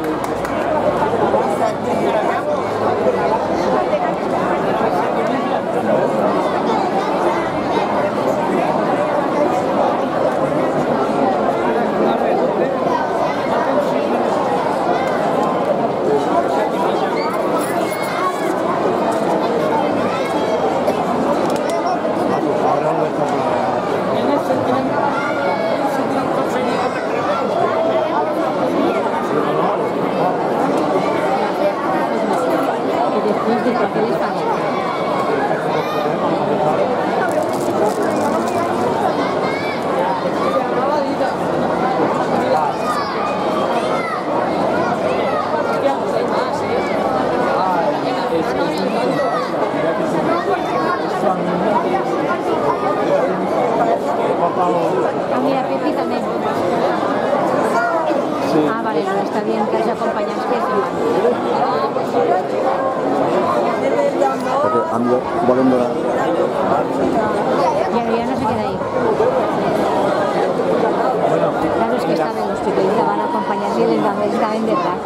Bravo. después de lo que está bien que haya compañeros que se Porque ando la... Y Adrián no se queda ahí. Claro, es que saben los chicos, van a acompañar y les van a detrás.